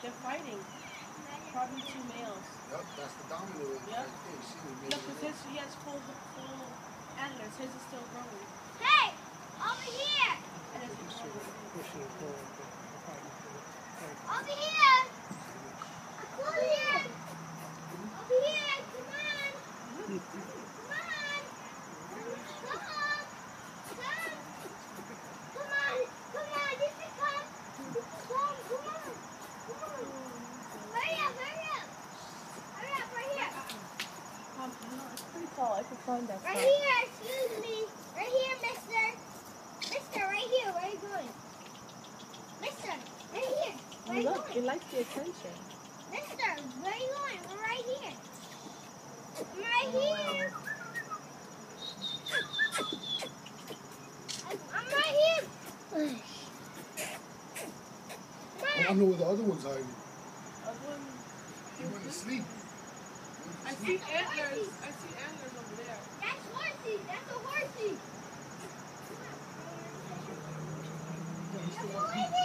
They're fighting. Probably two males. Yep, that's the dominant one. Yep. Right there. She was Look, because his, he has full, full antlers. His is still growing. Hey, over here. And it's Pushing it forward. Over here. Over here. Over here. Come on. Come on. Come on. Come. Come on. Come on. This is come. This is come. Come on. Come on. Hurry up. Hurry up. Hurry up. Right here. Um, no, it's. I could find that Right spot. here. Excuse me. Right here, mister. Mister, right here. Where are you going? Mister, right here. Oh, Where are you look, going? it likes the attention. Mister, where are you going? We're right here. I'm right here. I'm, I'm right here. I don't know where the other one's hiding. Other one, He went to sleep. I see antlers. I see antlers over there. That's horsey. That's a horsey. That's a horsey.